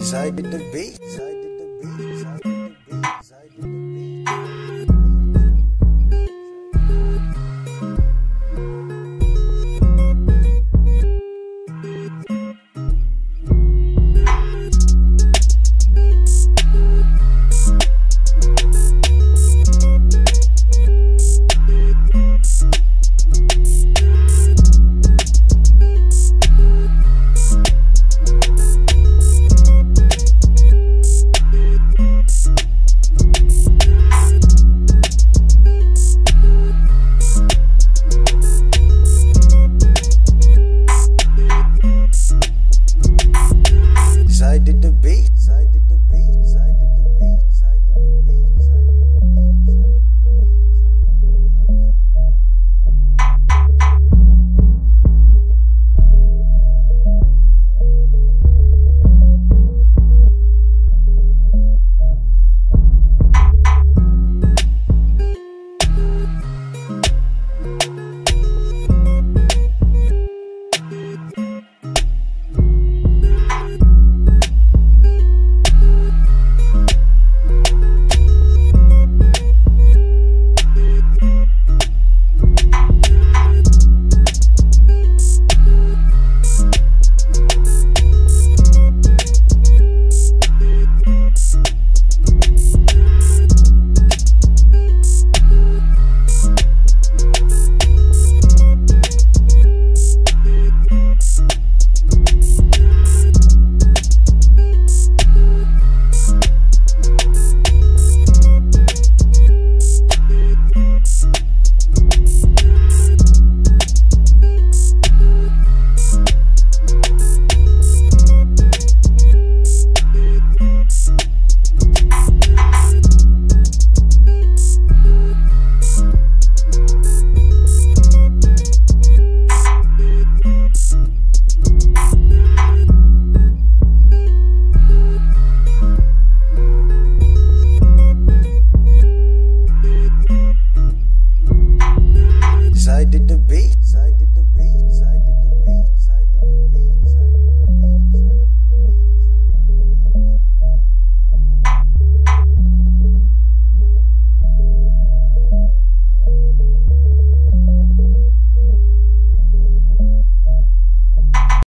Side bit the beat. Side bit the beat.